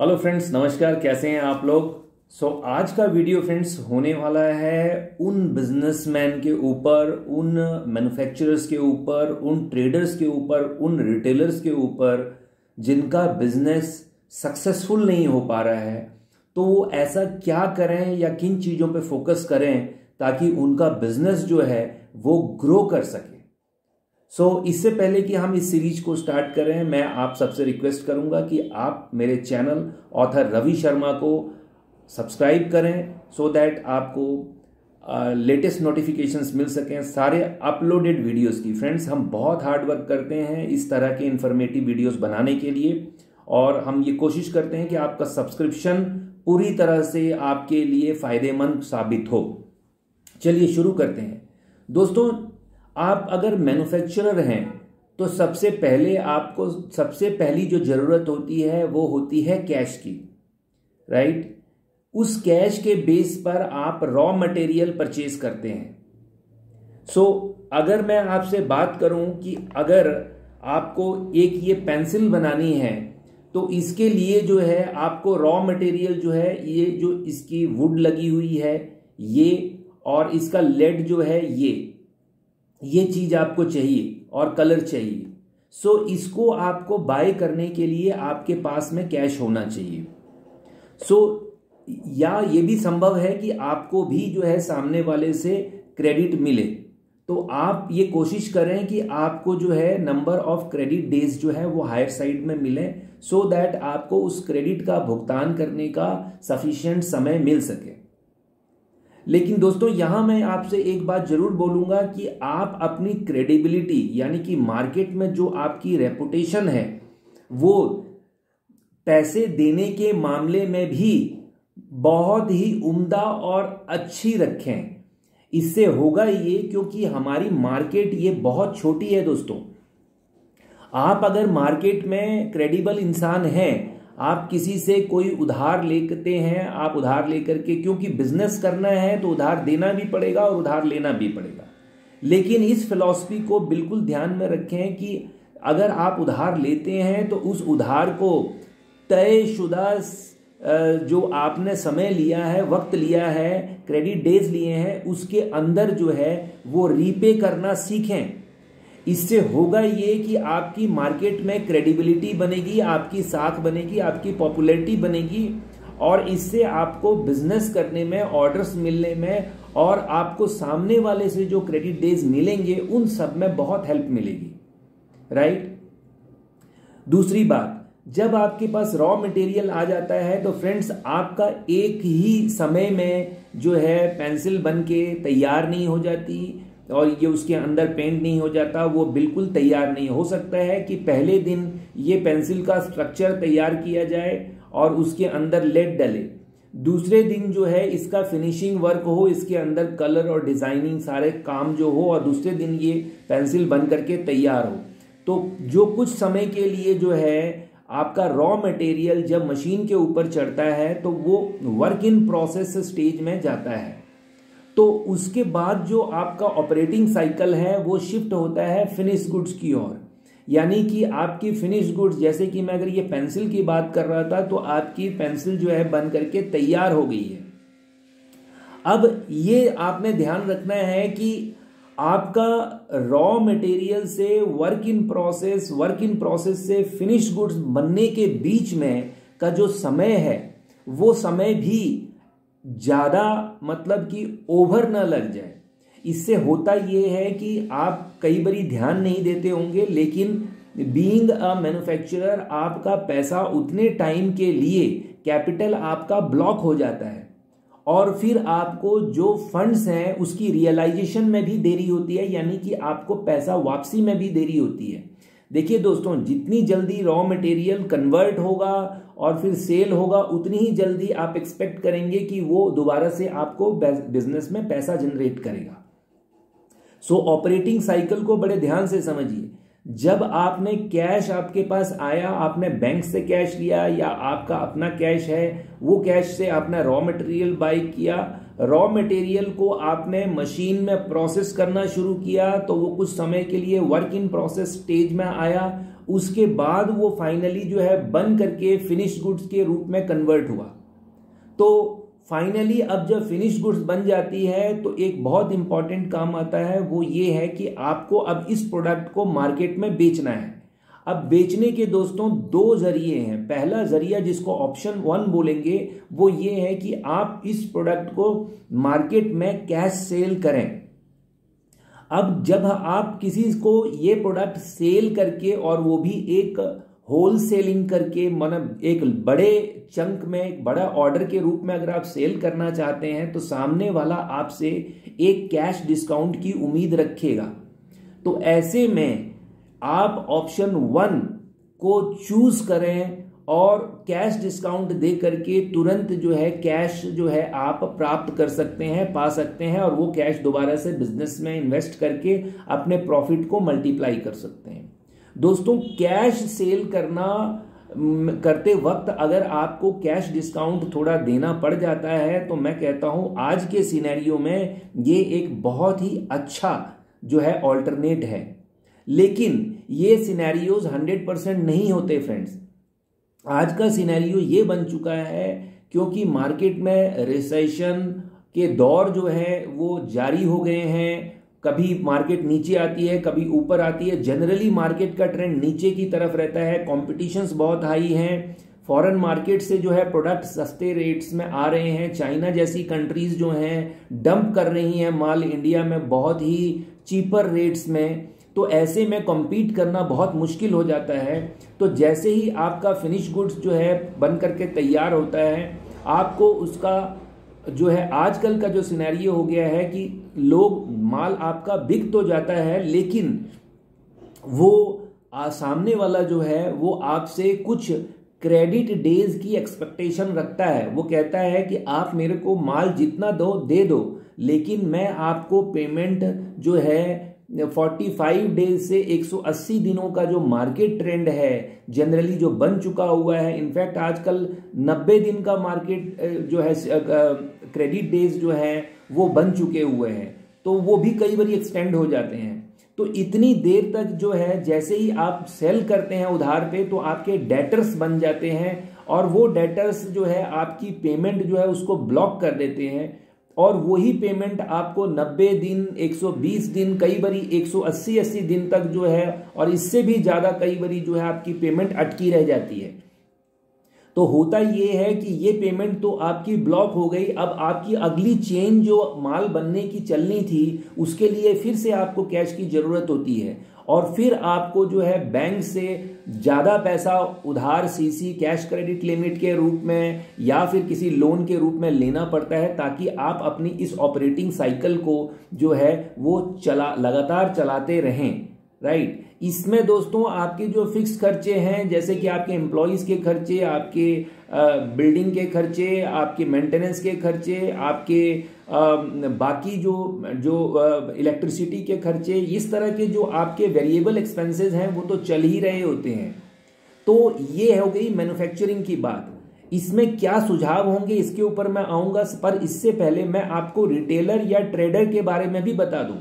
Hello friends नमस्कार कैसे हैं आप लोग? सो so, आज का वीडियो फ्रेंड्स होने वाला है उन बिजनेसमैन के ऊपर उन मैन्युफैक्चरर्स के ऊपर उन ट्रेडर्स के ऊपर उन रिटेलर्स के ऊपर जिनका बिज़नेस सक्सेसफुल नहीं हो पा रहा है। तो वो ऐसा क्या करें या किन चीज़ों पे फोकस करें ताकि उनका बिज़नेस जो है वो ग्रो कर सके? सो so, इससे पहले कि हम इस सीरीज़ को स्टार्ट करें मैं आप सबसे रिक्वेस्ट करूँगा कि आप मेरे चैनल ऑथर रवि शर्मा को सब्सक्राइब करें सो so दैट आपको लेटेस्ट uh, नोटिफिकेशंस मिल सकें सारे अपलोडेड वीडियोस की। फ्रेंड्स हम बहुत हार्ड वर्क करते हैं इस तरह के इंफॉर्मेटिव वीडियोस बनाने के लिए और हम ये कोशिश करते हैं कि आपका सब्सक्रिप्शन पूरी तरह से आपके लिए फ़ायदेमंद साबित हो। चलिए शुरू करते हैं। दोस्तों आप अगर मैन्युफैक्चरर हैं तो सबसे पहले आपको सबसे पहली जो ज़रूरत होती है वो होती है कैश की राइट उस कैश के बेस पर आप रॉ मटेरियल परचेज करते हैं। सो so, अगर मैं आपसे बात करूँ कि अगर आपको एक ये पेंसिल बनानी है तो इसके लिए जो है आपको रॉ मटेरियल जो है ये जो इसकी वुड लगी हुई है ये और इसका लेड जो है ये। ये चीज़ आपको चाहिए और कलर चाहिए। सो so, इसको आपको बाय करने के लिए आपके पास में कैश होना चाहिए। सो so, या ये भी संभव है कि आपको भी जो है सामने वाले से क्रेडिट मिले। तो आप ये कोशिश करें कि आपको जो है नंबर ऑफ़ क्रेडिट डेज़ जो है वो हायर साइड में मिले सो so दैट आपको उस क्रेडिट का भुगतान करने का सफिशियंट समय मिल सके। लेकिन दोस्तों, यहाँ मैं आपसे एक बात ज़रूर बोलूँगा कि आप अपनी क्रेडिबिलिटी यानी कि मार्केट में जो आपकी रेपुटेशन है, वो पैसे देने के मामले में भी बहुत ही उम्दा और अच्छी रखें। इससे होगा ये क्योंकि हमारी मार्केट ये बहुत छोटी है दोस्तों। आप अगर मार्केट में क्रेडिबल इंसान हैं आप किसी से कोई उधार लेते हैं, आप उधार लेकर के, क्योंकि बिज़नेस करना है तो उधार देना भी पड़ेगा और उधार लेना भी पड़ेगा। लेकिन इस फिलॉसफी को बिल्कुल ध्यान में रखें कि अगर आप उधार लेते हैं तो उस उधार को तयशुदा जो आपने समय लिया है, वक्त लिया है क्रेडिट डेज़ लिए हैं, उसके अंदर जो है, वो रीपे करना सीखें। इससे होगा ये कि आपकी मार्केट में क्रेडिबिलिटी बनेगी, आपकी साख बनेगी, आपकी पॉपुलैरिटी बनेगी और इससे आपको बिज़नेस करने में ऑर्डर्स मिलने में और आपको सामने वाले से जो क्रेडिट डेज़ मिलेंगे, उन सब में बहुत हेल्प मिलेगी। राइट दूसरी बात, जब आपके पास रॉ मटेरियल आ जाता है तो फ्रेंड्स आपका एक ही समय में जो है पेंसिल बन के तैयार नहीं हो जाती और ये उसके अंदर पेंट नहीं हो जाता, वो बिल्कुल तैयार नहीं। हो सकता है कि पहले दिन ये पेंसिल का स्ट्रक्चर तैयार किया जाए और उसके अंदर लेड डले। दूसरे दिन जो है इसका फिनिशिंग वर्क हो, इसके अंदर कलर और डिज़ाइनिंग सारे काम जो हो और दूसरे दिन ये पेंसिल बन करके तैयार हो। तो जो कुछ समय के लिए जो है आपका रॉ मटेरियल जब मशीन के ऊपर चढ़ता है तो वो वर्क इन प्रोसेस स्टेज में जाता है। तो उसके बाद जो आपका ऑपरेटिंग साइकिल है, वो शिफ्ट होता है फिनिश गुड्स की ओर। यानी कि आपकी फिनिश गुड्स जैसे कि मैं अगर ये पेंसिल की बात कर रहा था तो आपकी पेंसिल जो है बन करके तैयार हो गई है। अब ये आपने ध्यान रखना है कि आपका रॉ मटेरियल से work in process work in process से फिनिश गुड्स बनने के बीच में का जो समय है, वो समय भी ज़्यादा मतलब कि ओवर ना लग जाए। इससे होता ये है कि आप कई बारी ध्यान नहीं देते होंगे, लेकिन बीइंग अ मैन्युफैक्चरर आपका पैसा उतने टाइम के लिए कैपिटल आपका ब्लॉक हो जाता है। और फिर आपको जो फंड्स हैं, उसकी रियलाइजेशन में भी देरी होती है, यानी कि आपको पैसा वापसी में भी देरी होती है। देखिए दोस्तों, जितनी जल्दी रॉ मटेरियल कन्वर्ट होगा और फिर सेल होगा, उतनी ही जल्दी आप एक्सपेक्ट करेंगे कि वो दोबारा से आपको बिज़नेस में पैसा जनरेट करेगा। सो ऑपरेटिंग साइकिल को बड़े ध्यान से समझिए। जब आपने कैश आपके पास आया, आपने बैंक से कैश लिया या आपका अपना कैश है, वो कैश से आपने रॉ मटेरियल बाई किया रॉ मटेरियल को आपने मशीन में प्रोसेस करना शुरू किया तो वो कुछ समय के लिए वर्क इन प्रोसेस स्टेज में आया। उसके बाद वो फाइनली जो है बन करके फिनिश गुड्स के रूप में कन्वर्ट हुआ। तो फाइनली अब जब फिनिश गुड्स बन जाती है तो एक बहुत इंपॉर्टेंट काम आता है, वो ये है कि आपको अब इस प्रोडक्ट को मार्केट में बेचना है। अब बेचने के दोस्तों, दो ज़रिए हैं। पहला ज़रिया जिसको ऑप्शन वन बोलेंगे, वो ये है कि आप इस प्रोडक्ट को मार्केट में कैश सेल करें। अब जब आप किसी को ये प्रोडक्ट सेल करके और वो भी एक होल सेलिंग करके मतलब एक बड़े चंक में, एक बड़ा ऑर्डर के रूप में अगर आप सेल करना चाहते हैं तो सामने वाला आपसे एक कैश डिस्काउंट की उम्मीद रखेगा। तो ऐसे में आप ऑप्शन वन को चूज़ करें और कैश डिस्काउंट दे करके तुरंत जो है कैश जो है आप प्राप्त कर सकते हैं, पा सकते हैं और वो कैश दोबारा से बिज़नेस में इन्वेस्ट करके अपने प्रॉफिट को मल्टीप्लाई कर सकते हैं। दोस्तों कैश सेल करना करते वक्त अगर आपको कैश डिस्काउंट थोड़ा देना पड़ जाता है तो मैं कहता हूँ आज के सिनेरियो में ये एक बहुत ही अच्छा जो है ऑल्टरनेट है। लेकिन ये सिनेरियोज हंड्रेड परसेंट नहीं होते फ्रेंड्स आज का सिनेरियो ये बन चुका है क्योंकि मार्केट में रिसेशन के दौर जो है वो जारी हो गए हैं। कभी मार्केट नीचे आती है, कभी ऊपर आती है। जनरली मार्केट का ट्रेंड नीचे की तरफ़ रहता है। कॉम्पिटिशन्स बहुत हाई हैं। फॉरेन मार्केट से जो है प्रोडक्ट सस्ते रेट्स में आ रहे हैं। चाइना जैसी कंट्रीज़ जो हैं डंप कर रही हैं। माल इंडिया में बहुत ही चीपर रेट्स में। तो ऐसे में कॉम्पीट करना बहुत मुश्किल हो जाता है। तो जैसे ही आपका फिनिश गुड्स जो है बन करके तैयार होता है आपको उसका जो है आजकल का जो सिनेरियो हो गया है कि लोग माल आपका बिक तो जाता है लेकिन वो आ, सामने वाला जो है वो आपसे कुछ क्रेडिट डेज़ की एक्सपेक्टेशन रखता है। वो कहता है कि आप मेरे को माल जितना दो दे दो लेकिन मैं आपको पेमेंट जो है 45 डेज़ से 180 दिनों का जो मार्केट ट्रेंड है जनरली जो बन चुका हुआ है इनफैक्ट आजकल 90 दिन का मार्केट जो है क्रेडिट डेज़ जो है, वो बन चुके हुए हैं। तो वो भी कई बार एक्सटेंड हो जाते हैं। तो इतनी देर तक जो है, जैसे ही आप सेल करते हैं उधार पे तो आपके डेटर्स बन जाते हैं और वो डेटर्स जो है, आपकी पेमेंट जो है, उसको ब्लॉक कर देते हैं। और वही पेमेंट आपको 90 दिन 120 दिन, कई बारी 180 अस्सी दिन तक जो है, और इससे भी ज़्यादा कई बारी जो है आपकी पेमेंट अटकी रह जाती है। तो होता ये है कि ये पेमेंट तो आपकी ब्लॉक हो गई, अब आपकी अगली चेन जो माल बनने की चलनी थी, उसके लिए फिर से आपको कैश की ज़रूरत होती है। और फिर आपको जो है बैंक से ज़्यादा पैसा उधार सीसी कैश क्रेडिट लिमिट के रूप में या फिर किसी लोन के रूप में लेना पड़ता है ताकि आप अपनी इस ऑपरेटिंग साइकिल को जो है वो चला, लगातार चलाते रहें राइट इसमें दोस्तों आपके जो फिक्स खर्चे हैं, जैसे कि आपके एम्प्लॉयज़ के खर्चे, आपके बिल्डिंग के खर्चे, आपके मेंटेनेंस के खर्चे, आपके बाकी जो जो इलेक्ट्रिसिटी के खर्चे, इस तरह के जो आपके वेरिएबल एक्सपेंसेस हैं, वो तो चल ही रहे होते हैं। तो ये हो गई मैन्युफैक्चरिंग की बात। इसमें क्या सुझाव होंगे, इसके ऊपर मैं आऊँगा, पर इससे पहले मैं आपको रिटेलर या ट्रेडर के बारे में भी बता दूँ।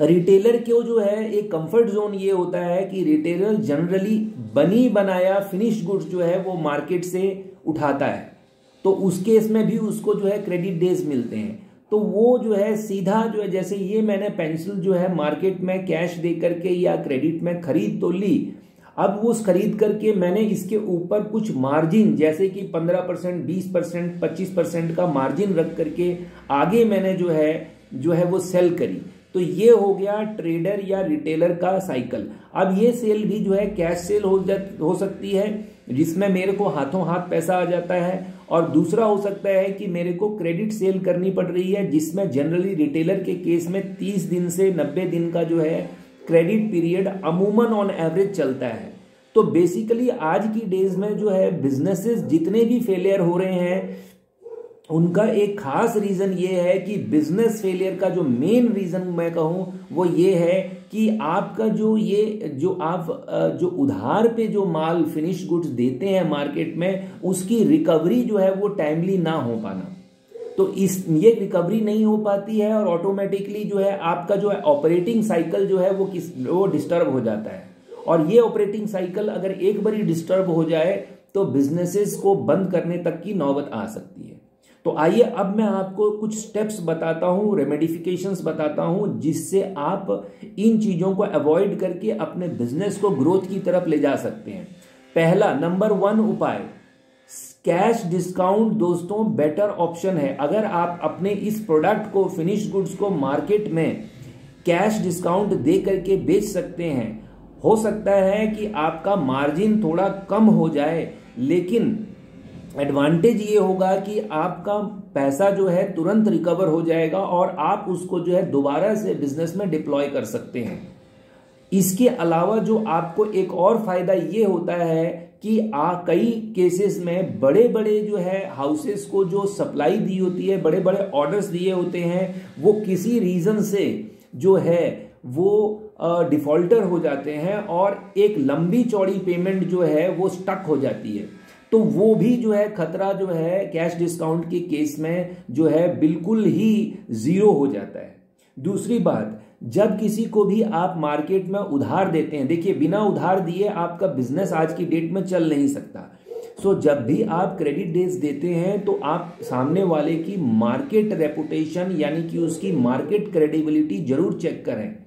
रिटेलर को जो है, एक कंफर्ट जोन ये होता है कि रिटेलर जनरली बनी, बनाया फिनिश गुड्स जो है, वो मार्केट से उठाता है। तो उस केस में भी उसको जो है क्रेडिट डेज़ मिलते हैं। तो वो जो है, सीधा जो है, जैसे ये मैंने पेंसिल जो है मार्केट में कैश दे करके या क्रेडिट में खरीद तो ली। अब वो खरीद करके मैंने इसके ऊपर कुछ मार्जिन जैसे कि 15 परसेंट, बीस परसेंट, पच्चीस परसेंट का मार्जिन रख करके आगे मैंने जो है जो है वो सेल करी। तो ये हो गया ट्रेडर या रिटेलर का साइकिल अब ये सेल भी जो है कैश सेल हो जा, हो सकती है, जिसमें मेरे को हाथों हाथ पैसा आ जाता है और दूसरा हो सकता है कि मेरे को क्रेडिट सेल करनी पड़ रही है, जिसमें जनरली रिटेलर के केस में 30 दिन से 90 दिन का जो है क्रेडिट पीरियड अमूमन ऑन एवरेज चलता है। तो बेसिकली आज की डेज़ में जो है बिजनेसेस जितने भी फेलियर हो रहे हैं उनका एक खास रीजन ये है कि बिज़नेस फेलियर का जो मेन रीजन मैं कहूँ, वो ये है कि आपका जो ये, जो आप जो उधार पे जो माल फिनिश गुड्स देते हैं मार्केट में, उसकी रिकवरी जो है वो टाइमली ना हो पाना। तो इस, ये रिकवरी नहीं हो पाती है और ऑटोमेटिकली जो है आपका जो है ऑपरेटिंग साइकिल जो है वो किस, वो डिस्टर्ब हो जाता है। और ये ऑपरेटिंग साइकिल अगर एक बारी डिस्टर्ब हो जाए तो बिजनेसेस को बंद करने तक की नौबत आ सकती है। तो आइए अब मैं आपको कुछ स्टेप्स बताता हूँ रेमेडिफिकेशंस बताता हूँ, जिससे आप इन चीज़ों को अवॉइड करके अपने बिज़नेस को ग्रोथ की तरफ़ ले जा सकते हैं। पहला नंबर वन उपाय। कैश डिस्काउंट दोस्तों बेटर ऑप्शन है। अगर आप अपने इस प्रोडक्ट को फिनिश गुड्स को मार्केट में कैश डिस्काउंट दे करके बेच सकते हैं, हो सकता है कि आपका मार्जिन थोड़ा कम हो जाए, लेकिन एडवांटेज ये होगा कि आपका पैसा जो है तुरंत रिकवर हो जाएगा और आप उसको जो है दोबारा से बिज़नेस में डिप्लॉय कर सकते हैं। इसके अलावा जो आपको एक और फ़ायदा ये होता है कि आ, कई केसेस में बड़े बड़े जो है हाउसेस को जो सप्लाई दी होती है बड़े बड़े ऑर्डर्स दिए होते हैं, वो किसी रीजन से जो है वो डिफॉल्टर हो जाते हैं और एक लंबी चौड़ी पेमेंट जो है वो स्टक हो जाती है। तो वो भी जो है खतरा जो है कैश डिस्काउंट के केस में जो है बिल्कुल ही ज़ीरो हो जाता है। दूसरी बात जब किसी को भी आप मार्केट में उधार देते हैं देखिए बिना उधार दिए आपका बिज़नेस आज की डेट में चल नहीं सकता। सो so, जब भी आप क्रेडिट डेज़ देते हैं तो आप सामने वाले की मार्केट रेपुटेशन यानी कि उसकी मार्केट क्रेडिबिलिटी ज़रूर चेक करें।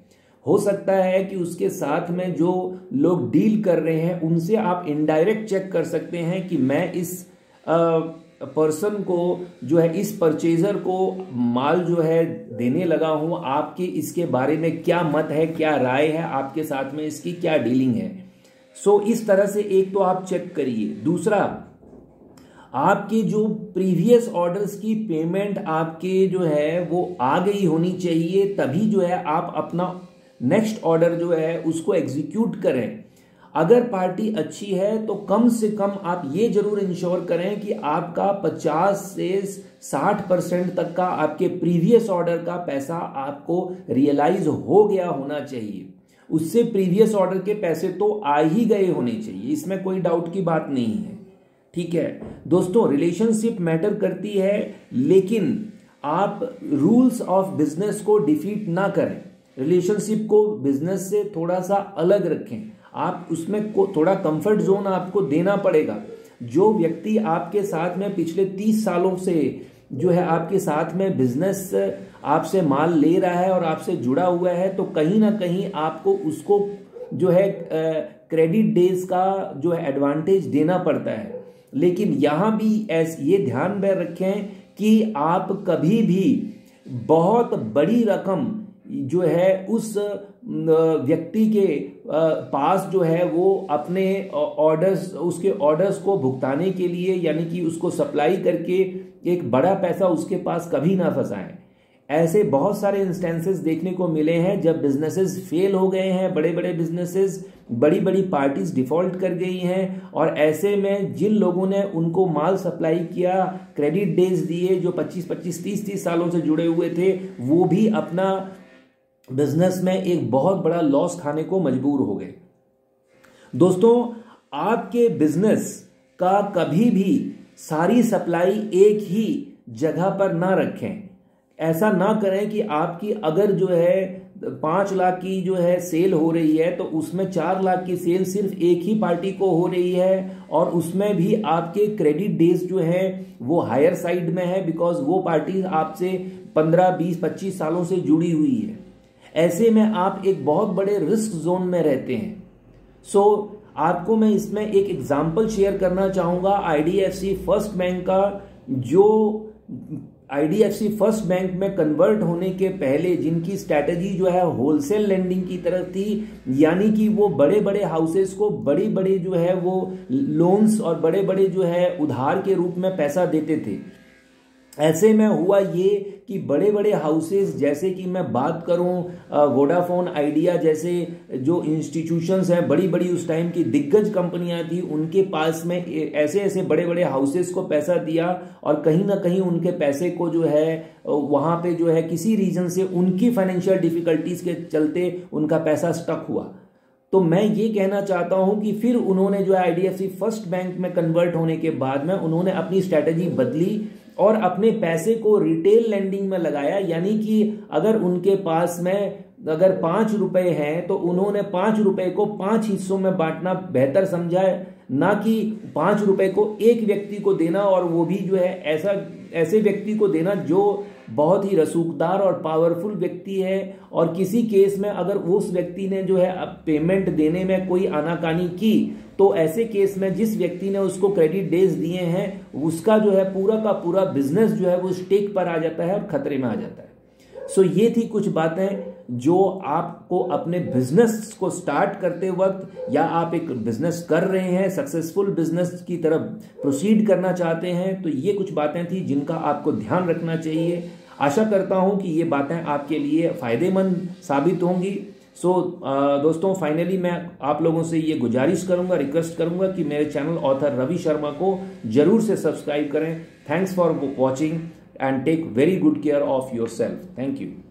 हो सकता है कि उसके साथ में जो लोग डील कर रहे हैं उनसे आप इनडायरेक्ट चेक कर सकते हैं कि मैं इस पर्सन को जो है इस परचेजर को माल जो है देने लगा हूँ। आपके इसके बारे में क्या मत है क्या राय है? आपके साथ में इसकी क्या डीलिंग है? सो so, इस तरह से एक तो आप चेक करिए। दूसरा आपकी जो प्रीवियस ऑर्डर्स की पेमेंट आपके जो है वो आ गई होनी चाहिए तभी जो है आप अपना नेक्स्ट ऑर्डर जो है, उसको एग्जीक्यूट करें। अगर पार्टी अच्छी है तो कम से कम आप ये ज़रूर इंश्योर करें कि आपका 50 से 60 परसेंट तक का आपके प्रीवियस ऑर्डर का पैसा आपको रियलाइज़ हो गया होना चाहिए। उससे प्रीवियस ऑर्डर के पैसे तो आ ही गए होने चाहिए, इसमें कोई डाउट की बात नहीं है। ठीक है? दोस्तों रिलेशनशिप मैटर करती है, लेकिन आप रूल्स ऑफ़ बिज़नेस को डिफीट ना करें। रिलेशनशिप को बिज़नेस से थोड़ा सा अलग रखें। आप उसमें को थोड़ा कंफर्ट जोन आपको देना पड़ेगा। जो व्यक्ति आपके साथ में पिछले तीस सालों से जो है आपके साथ में बिज़नेस आपसे माल ले रहा है और आपसे जुड़ा हुआ है तो कहीं ना कहीं आपको उसको जो है क्रेडिट डेज़ का जो है एडवांटेज देना पड़ता है। लेकिन यहाँ भी ऐस, ये ध्यान में रखें कि आप कभी भी बहुत बड़ी रकम जो है उस व्यक्ति के पास जो है वो अपने ऑर्डर्स उसके ऑर्डर्स को भुगताने के लिए, यानी कि उसको सप्लाई करके एक बड़ा पैसा उसके पास कभी ना फंसाएँ। ऐसे बहुत सारे इंस्टेंसेस देखने को मिले हैं, जब बिजनेसेस फेल हो गए हैं बड़े बड़े बिजनेसेस बड़ी बड़ी पार्टीज़ डिफ़ॉल्ट कर गई हैं, और ऐसे में जिन लोगों ने उनको माल सप्लाई किया क्रेडिट डेज़ दिए, जो 25 25 30 30 सालों से जुड़े हुए थे, वो भी अपना बिज़नेस में एक बहुत बड़ा लॉस खाने को मजबूर हो गए। दोस्तों, आपके बिज़नेस का कभी भी सारी सप्लाई एक ही जगह पर ना रखें। ऐसा ना करें कि आपकी अगर जो है पाँच लाख की जो है सेल हो रही है तो उसमें चार लाख की सेल सिर्फ़ एक ही पार्टी को हो रही है और उसमें भी आपके क्रेडिट डेज़ जो है वो हायर साइड में है, बिकॉज़ वो पार्टी आपसे पंद्रह, बीस, पच्चीस सालों से जुड़ी हुई है। ऐसे में आप एक बहुत बड़े रिस्क जोन में रहते हैं। सो so, आपको मैं इसमें एक एग्ज़ाम्पल शेयर करना चाहूँगा। आईडीएफसी फ़र्स्ट बैंक का जो आईडीएफसी फ़र्स्ट बैंक में कन्वर्ट होने के पहले जिनकी स्ट्रैटेजी जो है होलसेल लेंडिंग की तरफ़ थी यानी कि वो बड़े बड़े हाउसेस को बड़ी बड़ी जो है वो लोन्स और बड़े बड़े जो है उधार के रूप में पैसा देते थे। ऐसे में हुआ ये कि बड़े बड़े हाउसेस जैसे कि मैं बात करूँ वोडाफोन आइडिया जैसे जो इंस्टीट्यूशंस हैं बड़ी बड़ी उस टाइम की दिग्गज कंपनियाँ थी, उनके पास में ऐसे ऐसे बड़े बड़े हाउसेस को पैसा दिया और कहीं ना कहीं उनके पैसे को जो है वहाँ पे जो है, किसी रीजन से उनकी फाइनेंशियल डिफिकल्टीज के चलते उनका पैसा स्टक हुआ। तो मैं ये कहना चाहता हूँ कि फिर उन्होंने जो है आईडीएफसी फ़र्स्ट बैंक में कन्वर्ट होने के बाद में उन्होंने अपनी स्ट्रैटेजी बदली और अपने पैसे को रिटेल लैंडिंग में लगाया, यानी कि अगर उनके पास में, अगर पाँच रुपए हैं तो उन्होंने पाँच रुपए को पाँच हिस्सों में बांटना बेहतर समझा है। ना कि पाँच रुपए को एक व्यक्ति को देना और वो भी जो है ऐसा, ऐसे व्यक्ति को देना जो बहुत ही रसूखदार और पावरफुल व्यक्ति है और किसी केस में अगर उस व्यक्ति ने जो है पेमेंट देने में कोई आनाकानी की तो ऐसे केस में जिस व्यक्ति ने उसको क्रेडिट डेज़ दिए हैं, उसका जो है पूरा का पूरा बिज़नेस जो है, वो स्टेक पर आ जाता है और खतरे में आ जाता है। सो ये थी कुछ बातें जो आपको अपने बिज़नेस को स्टार्ट करते वक्त या आप एक बिज़नेस कर रहे हैं सक्सेसफुल बिज़नेस की तरफ़ प्रोसीड करना चाहते हैं तो ये कुछ बातें थी जिनका आपको ध्यान रखना चाहिए। आशा करता हूँ कि ये बातें आपके लिए फ़ायदेमंद साबित होंगी। सो so, दोस्तों फाइनली मैं आप लोगों से ये गुजारिश करूँगा रिक्वेस्ट करूँगा कि मेरे चैनल ऑथर रवि शर्मा को ज़रूर से सब्सक्राइब करें। Thanks for watching and take very good care of your self thank you.